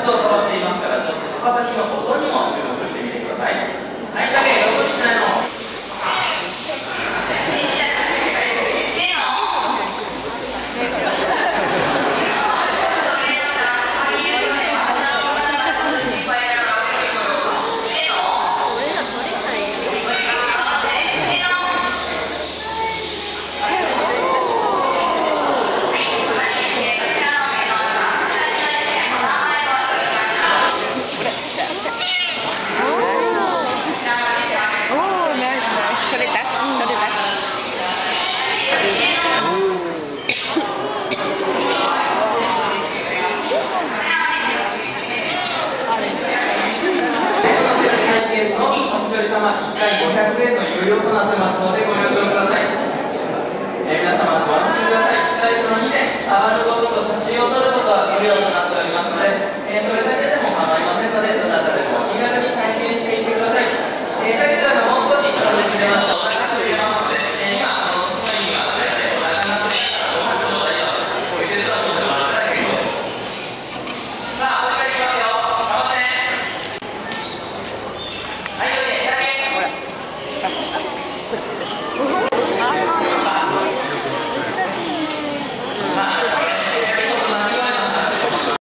活動をしていますからちょっとのことにも注人様1回500円の有料となってますのでご了承